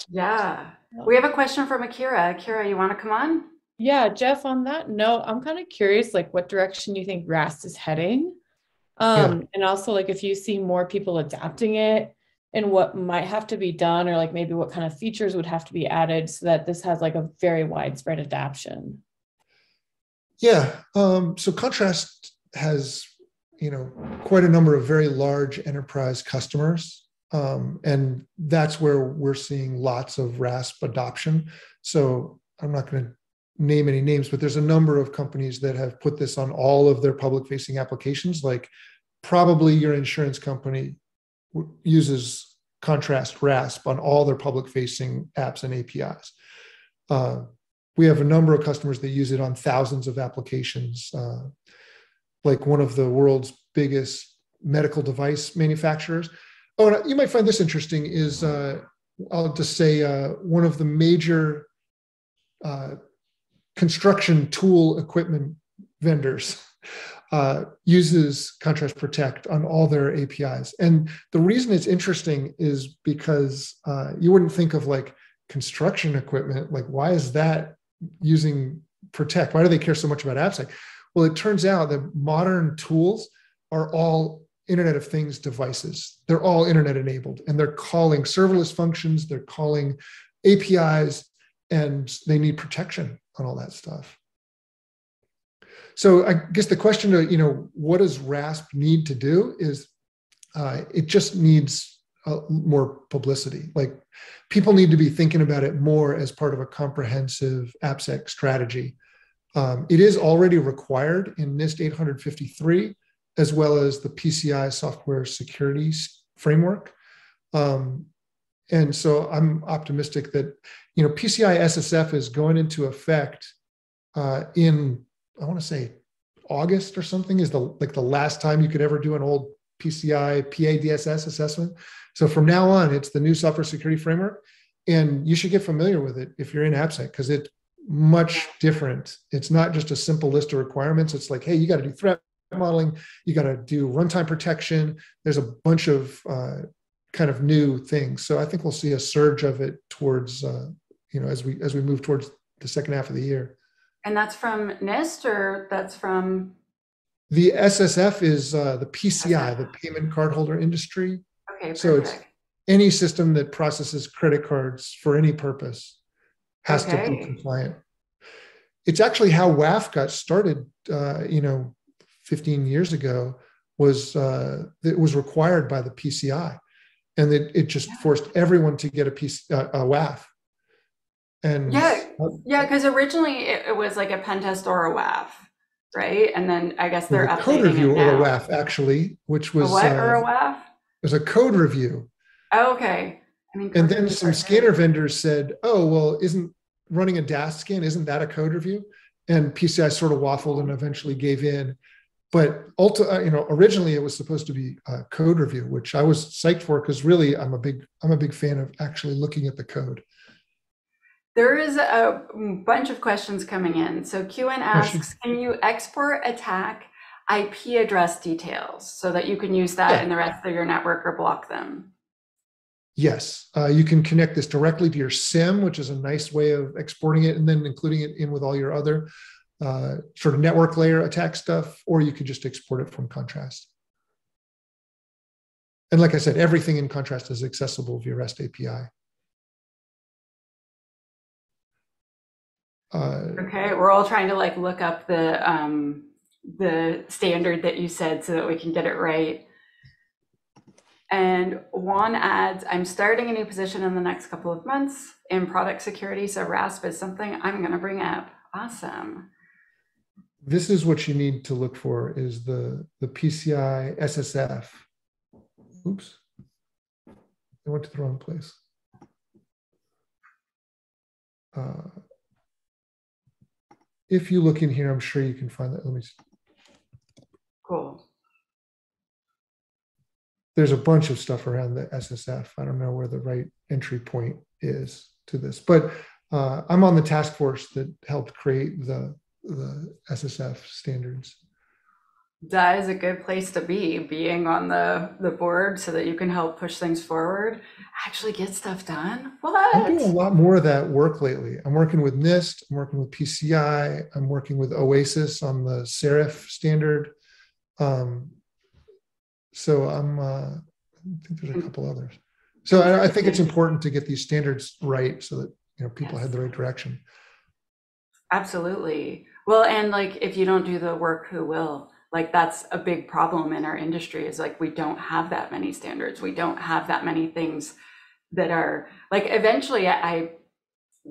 Speaker 1: Yeah. We have a question from akira. Akira you want to come on?
Speaker 3: Yeah jeff on that note i'm kind of curious like what direction you think RASP is heading. Um yeah. and also like if you see more people adapting it and what might have to be done or like maybe what kind of features would have to be added so that this has like a very widespread adoption
Speaker 2: yeah um so contrast has you know quite a number of very large enterprise customers. Um, and that's where we're seeing lots of rasp adoption. So i'm not going to name any names but there's a number of companies that have put this on all of their public facing applications. Like probably your insurance company uses contrast rasp on all their public facing apps and apis uh, we have a number of customers that use it on thousands of applications. Uh, like one of the world's biggest medical device manufacturers. Oh, and you might find this interesting is uh, I'll just say uh, one of the major uh, construction tool equipment vendors uh, uses Contrast Protect on all their APIs. And the reason it's interesting is because uh, you wouldn't think of like construction equipment, like why is that using Protect? Why do they care so much about AppSec? Well, it turns out that modern tools are all Internet of Things devices. They're all internet enabled and they're calling serverless functions, they're calling APIs, and they need protection on all that stuff. So I guess the question to, you know, what does RASP need to do is uh, it just needs uh, more publicity. Like people need to be thinking about it more as part of a comprehensive AppSec strategy um, it is already required in NIST 853, as well as the PCI software security framework. Um, and so I'm optimistic that, you know, PCI SSF is going into effect uh, in, I want to say August or something is the like the last time you could ever do an old PCI PADSS assessment. So from now on, it's the new software security framework. And you should get familiar with it if you're in AppSec because it much different. It's not just a simple list of requirements. It's like, hey, you got to do threat modeling, you got to do runtime protection. There's a bunch of uh, kind of new things. So I think we'll see a surge of it towards, uh, you know, as we as we move towards the second half of the year.
Speaker 1: And that's from NIST or that's from?
Speaker 2: The SSF is uh, the PCI, the Payment Cardholder Industry.
Speaker 1: Okay,
Speaker 2: So it's any system that processes credit cards for any purpose has to be compliant. It's actually how WAF got started. Uh, you know, 15 years ago was uh, it was required by the PCI, and it, it just
Speaker 1: Yeah.
Speaker 2: forced everyone to get a piece uh, a WAF. And
Speaker 1: Yeah, Yeah, because originally it, it was like a pen test or a WAF, right? And then I guess they're
Speaker 2: a code review or a. WAF actually, which
Speaker 1: A
Speaker 2: was
Speaker 1: what or a
Speaker 2: uh,
Speaker 1: WAF?
Speaker 2: it was a code review.
Speaker 1: Oh, okay. I mean,
Speaker 2: And then some scanner vendors said, "Oh, well, isn't running a DAST scan isn't that a code review?" And PCI sort of waffled and eventually gave in. But ulti- uh, you know, originally it was supposed to be a code review, which I was psyched for because really I'm a big I'm a big fan of actually looking at the code.
Speaker 1: There is a bunch of questions coming in. So QN asks, can you export attack IP address details so that you can use that
Speaker 2: Yeah.
Speaker 1: in the rest of your network or block them?
Speaker 2: Yes, uh, you can connect this directly to your SIEM, which is a nice way of exporting it and then including it in with all your other uh, sort of network layer attack stuff, or you could just export it from Contrast. And like I said, everything in Contrast is accessible via REST API. Uh,
Speaker 1: Okay, we're all trying to like look up the um, the standard that you said so that we can get it right. And Juan adds, I'm starting a new position in the next couple of months in product security, so RASP is something I'm going to bring up. Awesome.
Speaker 2: this is what you need to look for is the, the PCI SSF. Oops. I went to the wrong place. Uh, if you look in here, I'm sure you can find that. Let me, s-
Speaker 1: Cool.
Speaker 2: There's a bunch of stuff around the SSF. I don't know where the right entry point is to this, but uh, I'm on the task force that helped create the, the SSF standards.
Speaker 1: That is a good place to be, being on the, the board so that you can help push things forward, actually get stuff done. What?
Speaker 2: I'm doing a lot more of that work lately. I'm working with NIST, I'm working with PCI, I'm working with Oasis on the SARIF standard. Um, so I'm, uh, I think there's a couple others. So I, I think it's important to get these standards right so that, you know, people head the right direction.
Speaker 1: Absolutely. Well, and like if you don't do the work, who will? Like that's a big problem in our industry is like we don't have that many standards. We don't have that many things that are like eventually I, I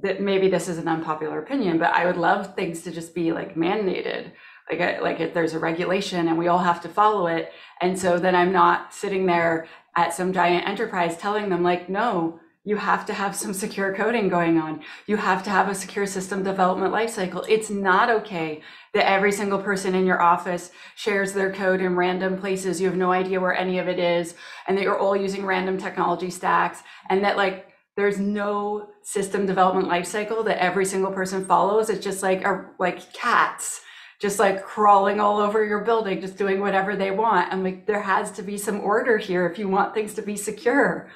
Speaker 1: that maybe this is an unpopular opinion, but I would love things to just be like mandated. Like I, like if there's a regulation and we all have to follow it. And so then I'm not sitting there at some giant enterprise telling them like, no, you have to have some secure coding going on. You have to have a secure system development lifecycle. It's not okay that every single person in your office shares their code in random places. You have no idea where any of it is, and that you're all using random technology stacks, and that like there's no system development lifecycle that every single person follows. It's just like a, like cats, just like crawling all over your building, just doing whatever they want. And like there has to be some order here if you want things to be secure.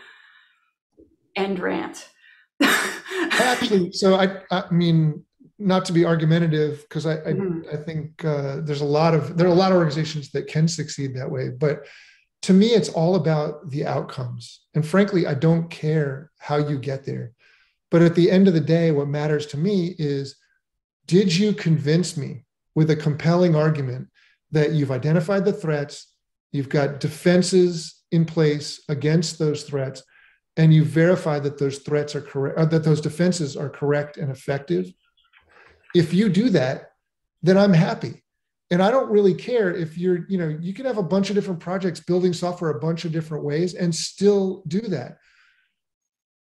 Speaker 1: End rant.
Speaker 2: Actually, so I, I mean, not to be argumentative, because I, I,
Speaker 1: Mhm.
Speaker 2: I think uh, there's a lot of, there are a lot of organizations that can succeed that way, but to me, it's all about the outcomes. And frankly, I don't care how you get there. But at the end of the day, what matters to me is did you convince me with a compelling argument that you've identified the threats, you've got defenses in place against those threats, and you verify that those threats are correct, uh, that those defenses are correct and effective? If you do that, then I'm happy and i don't really care if you're you know you can have a bunch of different projects building software a bunch of different ways and still do that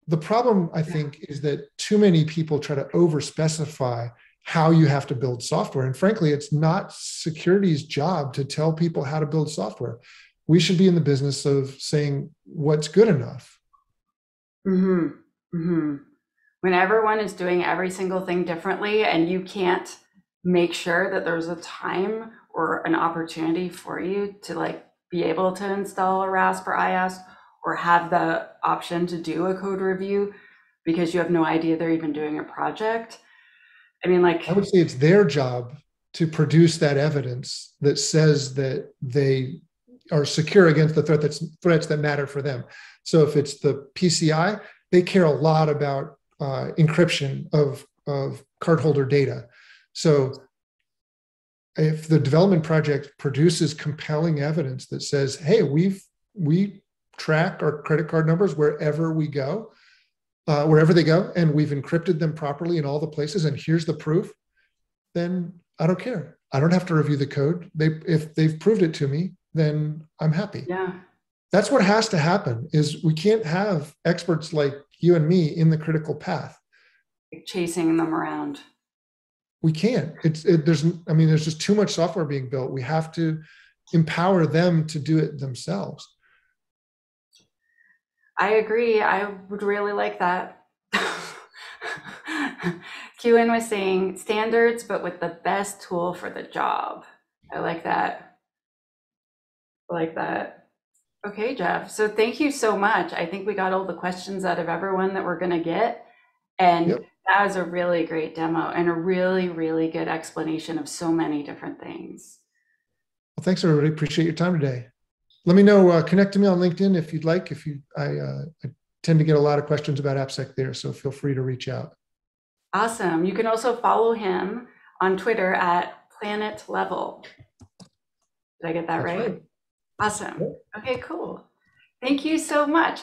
Speaker 2: the problem i think is that too many people try to over specify how you have to build software. And frankly it's not security's job to tell people how to build software. We should be in the business of saying what's good enough.
Speaker 1: Hmm hmm When everyone is doing every single thing differently and you can't make sure that there's a time or an opportunity for you to like be able to install a RASP or IASP or have the option to do a code review because you have no idea they're even doing a project. I mean, like,
Speaker 2: I would say it's their job to produce that evidence that says that they are secure against the threat that's threats that matter for them. So if it's the PCI, they care a lot about uh, encryption of of cardholder data. So if the development project produces compelling evidence that says, "Hey, we've we track our credit card numbers wherever we go, uh, wherever they go, and we've encrypted them properly in all the places, and here's the proof," then I don't care. I don't have to review the code. They if they've proved it to me, then I'm happy.
Speaker 1: Yeah.
Speaker 2: That's what has to happen is we can't have experts like you and me in the critical path.
Speaker 1: Chasing them around.
Speaker 2: We can't. It's it, there's I mean there's just too much software being built. We have to empower them to do it themselves.
Speaker 1: I agree. I would really like that. QN was saying standards, but with the best tool for the job. I like that. I like that. Okay, Jeff. So thank you so much. I think we got all the questions out of everyone that we're going to get. And
Speaker 2: Yep.
Speaker 1: that was a really great demo and a really, really good explanation of so many different things.
Speaker 2: Well, thanks everybody. Appreciate your time today. Let me know. Uh, connect to me on LinkedIn if you'd like. If you, I, uh, I tend to get a lot of questions about AppSec there, so feel free to reach out.
Speaker 1: Awesome. You can also follow him on Twitter at Planet Level. Did I get that right?
Speaker 2: right.
Speaker 1: Awesome. Okay, cool. Thank you so much.